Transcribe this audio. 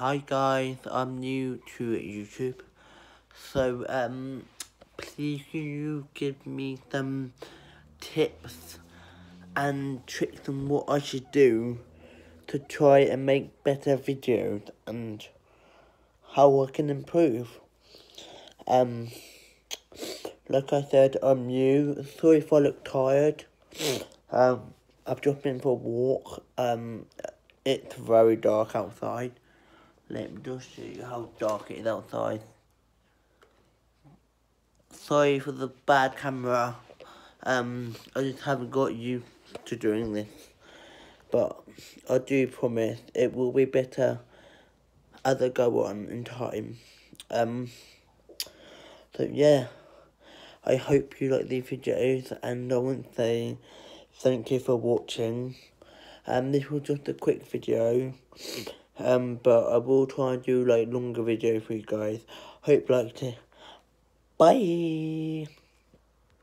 Hi guys, I'm new to YouTube, so um, please can you give me some tips and tricks on what I should do to try and make better videos and how I can improve. Um, like I said, I'm new. Sorry if I look tired. Um, I've just been for a walk. Um, it's very dark outside. Let me just show you how dark it is outside. Sorry for the bad camera. Um, I just haven't got used to doing this. But I do promise it will be better as I go on in time. Um, so yeah, I hope you like these videos and I want to say thank you for watching. Um, this was just a quick video. Um, but I will try and do like longer videos for you guys. Hope you liked it. Bye.